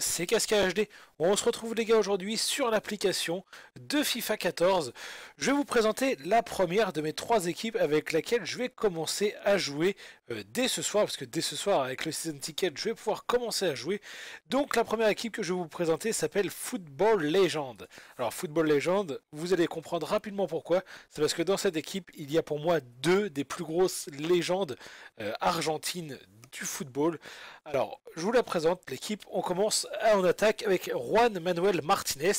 c'est Casca HD. On se retrouve les gars aujourd'hui sur l'application de FIFA 14. Je vais vous présenter la première de mes trois équipes avec laquelle je vais commencer à jouer euh, dès ce soir, parce que dès ce soir avec le season ticket, je vais pouvoir commencer à jouer. Donc la première équipe que je vais vous présenter s'appelle Football Legend. Alors Football Legend, vous allez comprendre rapidement pourquoi. C'est parce que dans cette équipe, il y a pour moi deux des plus grosses légendes euh, argentines du football. Alors, je vous la présente, l'équipe. On commence en attaque avec Juan Manuel Martinez,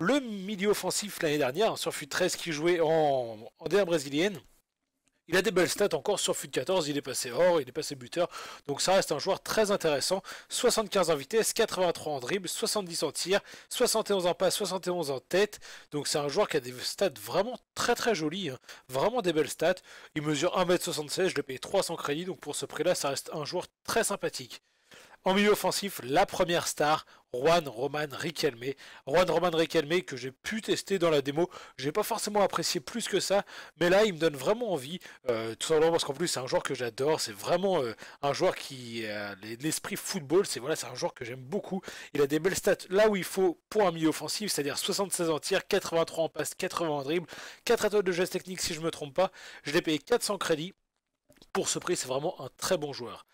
le milieu offensif l'année dernière hein, sur FUT 13 qui jouait en, en brésilienne. Il a des belles stats encore sur FUT 14, il est passé or, il est passé buteur, donc ça reste un joueur très intéressant. 75 en vitesse, 83 en dribble, 70 en tir, 71 en passe, 71 en tête. Donc c'est un joueur qui a des stats vraiment très très jolies, hein. vraiment des belles stats. Il mesure 1m76, je l'ai payé 300 crédits, donc pour ce prix-là, ça reste un joueur très sympathique. En milieu offensif, la première star, Juan Roman Riquelme. Juan Roman Riquelme que j'ai pu tester dans la démo. J'ai pas forcément apprécié plus que ça, mais là il me donne vraiment envie. Euh, tout simplement parce qu'en plus c'est un joueur que j'adore. C'est vraiment euh, un joueur qui a l'esprit football. C'est voilà, c'est un joueur que j'aime beaucoup. Il a des belles stats là où il faut pour un milieu offensif, c'est-à-dire 76 en tir, 83 en passe, 80 en dribble, 4 étoiles de geste technique si je me trompe pas. Je l'ai payé 400 crédits. Pour ce prix, c'est vraiment un très bon joueur.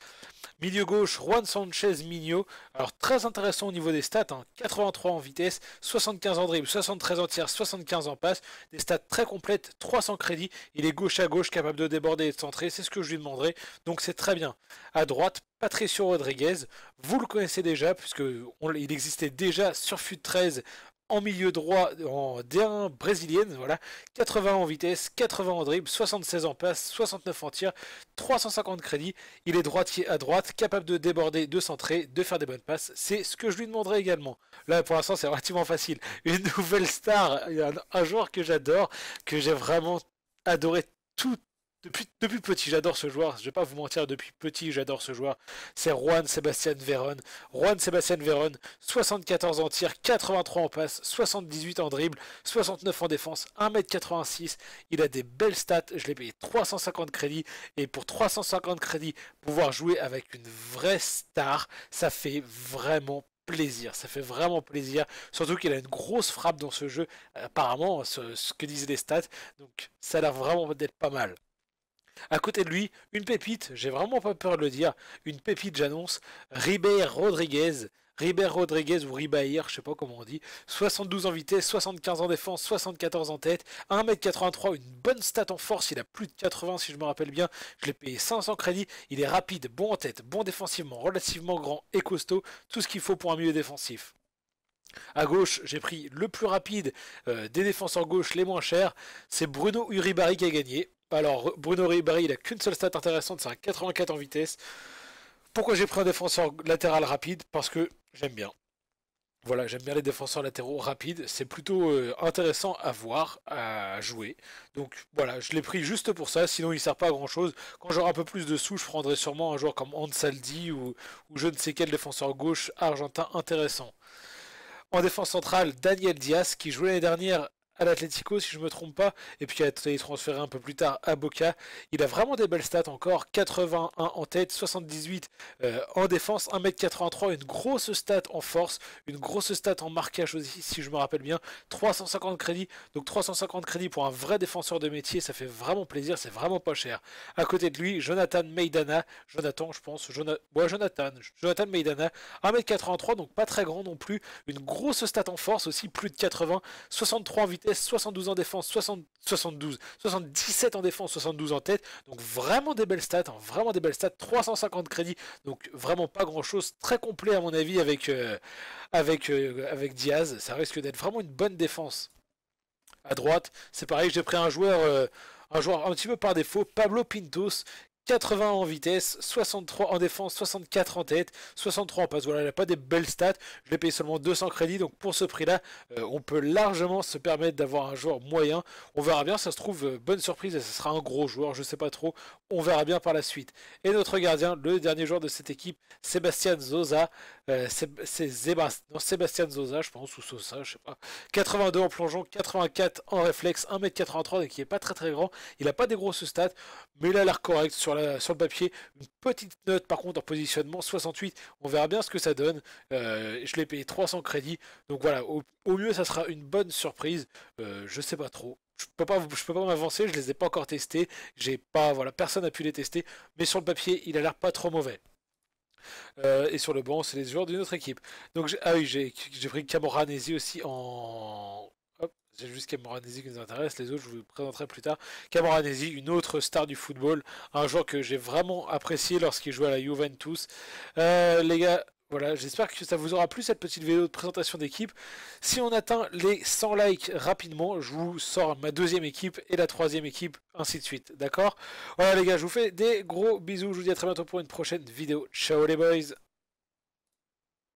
Milieu gauche, Juan Sanchez Migno. Alors très intéressant au niveau des stats. 83 hein. en vitesse, 75 en dribble, 73 en tir, 75 en passe. Des stats très complètes, 300 crédits. Il est gauche à gauche, capable de déborder et de centrer. C'est ce que je lui demanderai. Donc c'est très bien. À droite, Patricio Rodriguez. Vous le connaissez déjà, puisque il existait déjà sur FUT 13 en milieu droit en D1 brésilienne, voilà, 80 en vitesse, 80 en dribble, 76 en passe, 69 en tir, 350 crédits, il est droitier à droite, capable de déborder, de centrer, de faire des bonnes passes, c'est ce que je lui demanderai également. Là pour l'instant c'est relativement facile. Une nouvelle star, un joueur que j'adore, que j'ai vraiment adoré tout depuis, petit, j'adore ce joueur. Je vais pas vous mentir, depuis petit, j'adore ce joueur. C'est Juan Sébastien Véron. Juan Sébastien Véron, 74 en tir, 83 en passe, 78 en dribble, 69 en défense, 1m86. Il a des belles stats. Je l'ai payé 350 crédits. Et pour 350 crédits, pouvoir jouer avec une vraie star, ça fait vraiment plaisir, ça fait vraiment plaisir, surtout qu'il a une grosse frappe dans ce jeu, apparemment, ce, ce que disaient les stats, donc ça a l'air vraiment d'être pas mal. À côté de lui, une pépite, j'ai vraiment pas peur de le dire, une pépite j'annonce, Ribeir Rodriguez, Ribeir Rodriguez ou Ribeir, je sais pas comment on dit, 72 en vitesse, 75 en défense, 74 en tête, 1m83, une bonne stat en force, il a plus de 80 si je me rappelle bien, je l'ai payé 500 crédits, il est rapide, bon en tête, bon défensivement, relativement grand et costaud, tout ce qu'il faut pour un milieu défensif. À gauche, j'ai pris le plus rapide euh, des défenseurs gauche les moins chers, c'est Bruno Uribari qui a gagné. Alors, Bruno Ribéry, il a qu'une seule stat intéressante, c'est un 84 en vitesse. Pourquoi j'ai pris un défenseur latéral rapide? Parce que j'aime bien. Voilà, j'aime bien les défenseurs latéraux rapides. C'est plutôt euh, intéressant à voir, à jouer. Donc voilà, je l'ai pris juste pour ça. Sinon, il ne sert pas à grand chose. Quand j'aurai un peu plus de sous, je prendrai sûrement un joueur comme Ansaldi ou, ou je ne sais quel défenseur gauche argentin intéressant. En défense centrale, Daniel Diaz, qui jouait l'année dernière à l'Atlético si je me trompe pas, et puis a été transféré un peu plus tard à Boca. Il a vraiment des belles stats encore, 81 en tête, 78 euh, en défense, 1m83, une grosse stat en force, une grosse stat en marquage aussi si je me rappelle bien, 350 crédits, donc 350 crédits pour un vrai défenseur de métier, ça fait vraiment plaisir, c'est vraiment pas cher. À côté de lui, Jonathan Meidana, Jonathan je pense, Jonathan, Jonathan Meidana, 1m83, donc pas très grand non plus, une grosse stat en force aussi, plus de 80, 63 en vitesse, 72 en défense, 72, 77 en défense, 72 en tête. Donc vraiment des belles stats, hein, vraiment des belles stats. 350 crédits, donc vraiment pas grand chose. Très complet à mon avis avec, euh, avec, euh, avec Diaz. Ça risque d'être vraiment une bonne défense. À droite, c'est pareil, j'ai pris un joueur, euh, un joueur un petit peu par défaut, Pablo Pintos, 80 en vitesse, 63 en défense, 64 en tête, 63 en passe. Voilà, il n'a pas des belles stats. Je l'ai payé seulement 200 crédits. Donc pour ce prix-là, euh, on peut largement se permettre d'avoir un joueur moyen. On verra bien, ça se trouve, euh, bonne surprise et ce sera un gros joueur. Je ne sais pas trop. On verra bien par la suite. Et notre gardien, le dernier joueur de cette équipe, Sébastien Zoza. Euh, c'est Sébastien Zoza, je pense, ou Sosa, je sais pas. 82 en plongeon, 84 en réflexe, 1m83, donc il est pas très très grand. Il n'a pas des grosses stats, mais il a l'air correct sur sur, le papier une petite note par contre en positionnement 68. On verra bien ce que ça donne. je l'ai payé 300 crédits. Donc voilà, au, mieux ça sera une bonne surprise. je sais pas trop. Je peux pas, je peux pas m'avancer, je les ai pas encore testés. J'ai pas, voilà, personne n'a pu les tester. Mais sur le papier, il a l'air pas trop mauvais. Euh, et sur le banc, c'est les joueurs d'une autre équipe. Donc, ah oui, j'ai pris Camoranesi aussi en. C'est juste Camoranesi qui nous intéresse. Les autres, je vous présenterai plus tard. Camoranesi, une autre star du football. Un joueur que j'ai vraiment apprécié lorsqu'il jouait à la Juventus. Euh, les gars, voilà, j'espère que ça vous aura plu cette petite vidéo de présentation d'équipe. Si on atteint les 100 likes rapidement, je vous sors ma deuxième équipe et la troisième équipe, ainsi de suite. D'accord? Voilà les gars, je vous fais des gros bisous. Je vous dis à très bientôt pour une prochaine vidéo. Ciao les boys